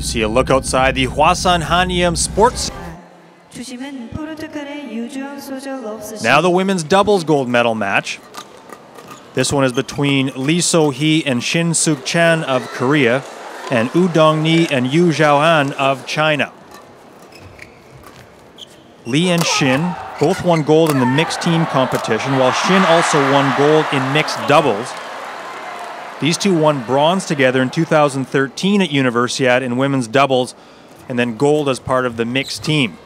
You see a look outside the Hwasun Hanium Sports. Now the women's doubles gold medal match. This one is between Lee So-hee and Shin Seung-chan of Korea and Ou Dong-ni and Yu Xiaohan of China. Lee and Shin both won gold in the mixed team competition, while Shin also won gold in mixed doubles. These two won bronze together in 2013 at Universiade in women's doubles, and then gold as part of the mixed team.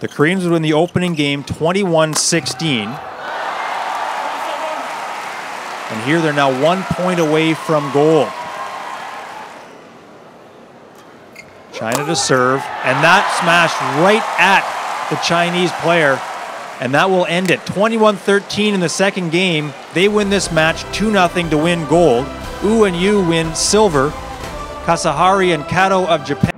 The Koreans would win the opening game 21 16. And here they're now one point away from gold. China to serve, and that smashed right at the Chinese player, and that will end it. 21 13 in the second game. They win this match 2 0 to win gold. Ou and Yu win silver. Kashihara and Kato of Japan.